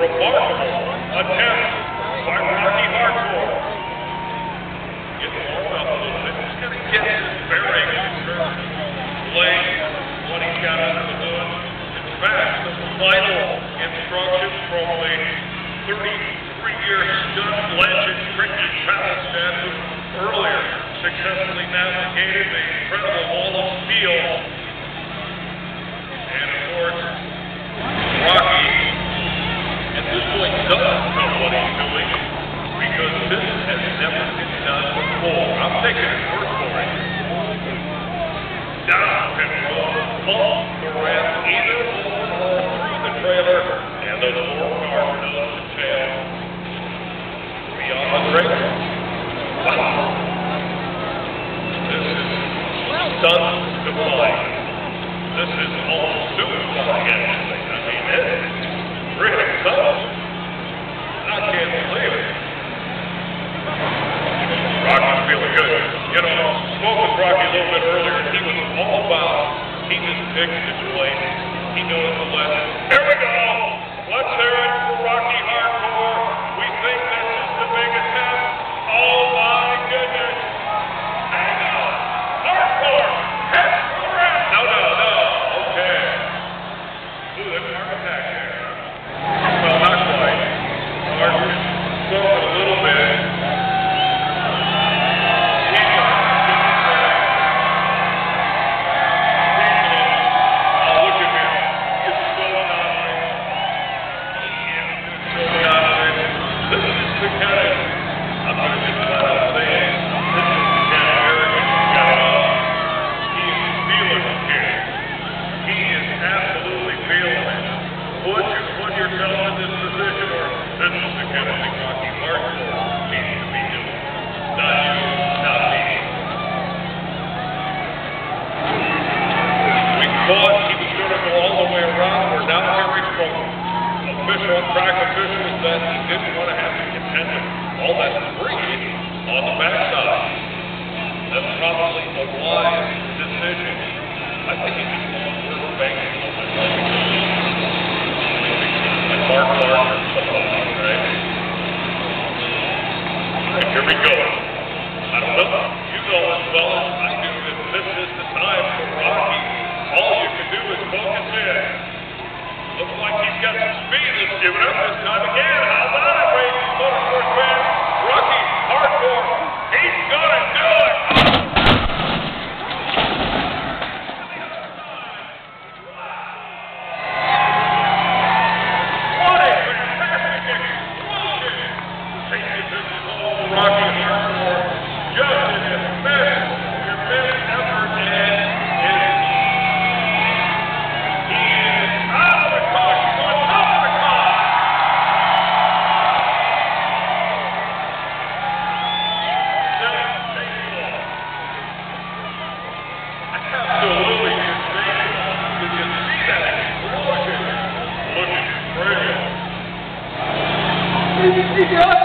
remarkable attempt by Rocky Hardcore. Getting warmed up a little bit. He's going to get his bearings in terms of what he's got under the hood. In fact, the final instructions from the 33-year stud legend Ricky Palestad, who earlier successfully navigated the incredible wall of steel. And of course, Rocky at know what he's doing because this has never been done before. I'm taking it word for it. Down roll off the ramp, either through the trailer, and the four car nose to tail beyond the trailer. Wow. This is stunt defying. This is almost suicide. I mean, it is really tough. I can't believe it. Rocky's feeling good. You know, spoke with Rocky a little bit earlier, and he was his. He knows the. Here we go. Let's hear it for Rocky Hardcore. Your, put yourself in this position, or the to be you. We thought he was going to go all the way around. We're now official track officials that he didn't want to have to contend all that debris on the backside. That's probably a wise decision. I think he just wants to bank Mark here we go. I don't know. You as well as I do this is the time for. All you can do is focus in. Looks like he's got some speed. Let's give it up this time again. Obrigado!